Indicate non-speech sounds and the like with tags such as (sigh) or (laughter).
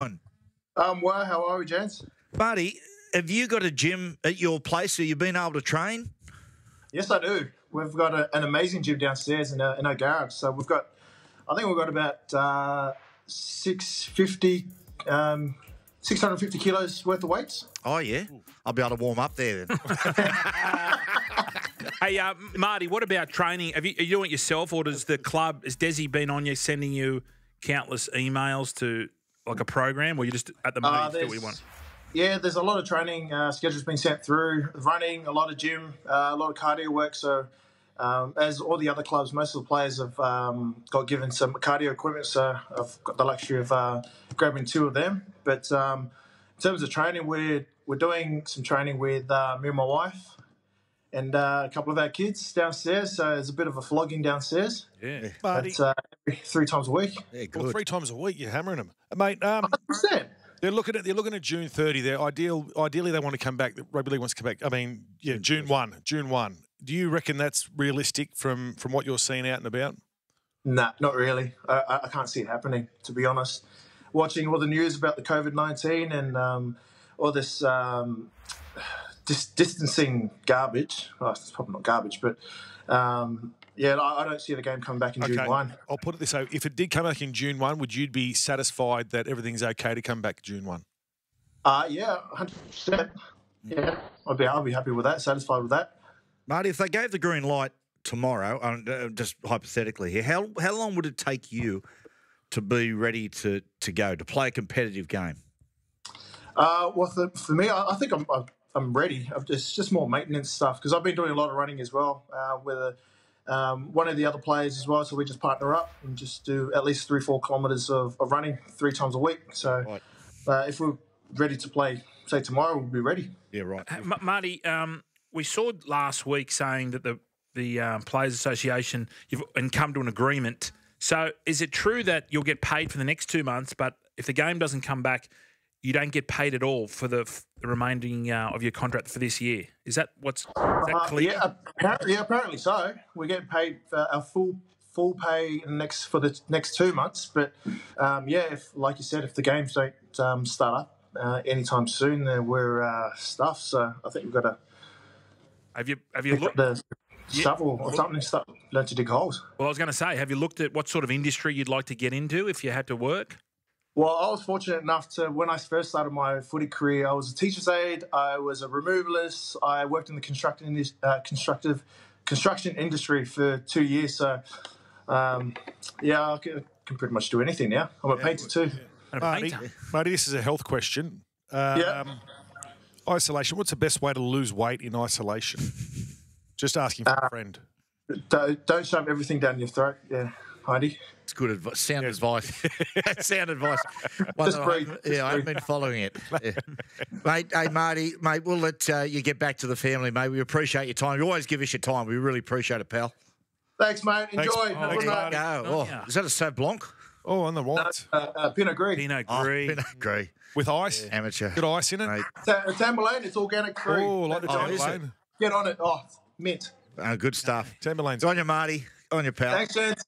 on? Um, well, how are we, gents? Marty, have you got a gym at your place? Have you been able to train? Yes, I do. We've got a, an amazing gym downstairs in our, in our garage. So we've got, I think we've got about uh, 650, um, 650 kilos worth of weights. Oh, yeah. I'll be able to warm up there then. (laughs) (laughs) Hey, uh, Marty, what about training? Have you, are you doing it yourself, or does the club, has Desi been on you sending you countless emails to like a program, or you just at the moment Uh, do what you want? Yeah, there's a lot of training uh, schedules being sent through, running, a lot of gym, uh, a lot of cardio work. So, um, as all the other clubs, most of the players have um, got given some cardio equipment. So, I've got the luxury of uh, grabbing two of them. But um, in terms of training, we're we're doing some training with uh, me and my wife and uh, a couple of our kids downstairs. So, there's a bit of a flogging downstairs. Yeah. Marty, But uh, three times a week. Yeah, well, good. three times a week you're hammering them, Uh, mate. Um, Percent. they're looking at they're looking at June 30. They're ideal. Ideally, they want to come back. the Rugby league wants to come back. I mean, yeah, June one. June one. Do you reckon that's realistic from from what you're seeing out and about? Nah, not really. I, I- I can't see it happening, to be honest. Watching all the news about the COVID 19 and um, all this um, dis- distancing garbage. Well, it's probably not garbage, but um, yeah, I, I don't see the game coming back in June 1. I'll put it this way: if it did come back in June one, would you be satisfied that everything's okay to come back June one? Uh, yeah, 100%. Yeah, I'd be, I'll be happy with that, satisfied with that. Marty, if they gave the green light tomorrow, um, uh, just hypothetically here, how, how long would it take you to be ready to, to go, to play a competitive game? Uh, well, for, for me, I, I think I'm, I'm- I'm ready. I've just, it's just more maintenance stuff because I've been doing a lot of running as well uh, with a, um, one of the other players as well. So we just partner up and just do at least three, four kilometres of, of running three times a week. So Right. uh, if we're ready to play, say tomorrow, we'll be ready. Yeah, right. Uh, Ma- Marty, um, we saw last week saying that the the um, Players Association you've and come to an agreement. So, is it true that you'll get paid for the next two months, but if the game doesn't come back, you don't get paid at all for the, f- the remaining uh, of your contract for this year? Is that what's is that Uh, clear? yeah, apparently, yeah, apparently so. We're getting paid for our full full pay next for the next two months. But um, yeah, if like you said, if the games don't um, start up uh, anytime soon, then we're uh, stuffed. So I think we've got to Have you have you looked? the shovel or something start learn to dig holes. Well, I was going to say, have you looked at what sort of industry you'd like to get into if you had to work? Well, I was fortunate enough to when I first started my footy career, I was a teacher's aide, I was a removalist, I worked in the construction uh, constructive construction industry for two years. So, um, yeah, I can, can pretty much do anything now. I'm a painter too. And a painter? Marty, this is a health question. Um, Yeah. Isolation. What's the best way to lose weight in isolation? Just asking for a friend. Don't, don't shove everything down your throat. Yeah, Heidi. It's good advice. (laughs) Sound advice. Sound advice. One Just that I breathe. haven't- Just yeah, I haven't breathe. been following it. (laughs) Yeah. mate, hey, Marty, mate, we'll let uh, you get back to the family, mate. We appreciate your time. You always give us your time. We really appreciate it, pal. Thanks, mate. Enjoy. Thanks. Have a Thanks, good night. mate. Go. Oh, yeah. is that a Sauv Blanc? Oh, on the white Uh, uh, Pinot Gris. Pinot Oh, Gris. Pinot Gris. with ice. Amateur. Good ice in it. Mate, Ta- Tamburlaine, it's organic free. Oh, like the Oh, is. Get on it. Oh, mint. uh, good stuff. Tamburlaine's On your Marty. On your pal. Thanks, gents.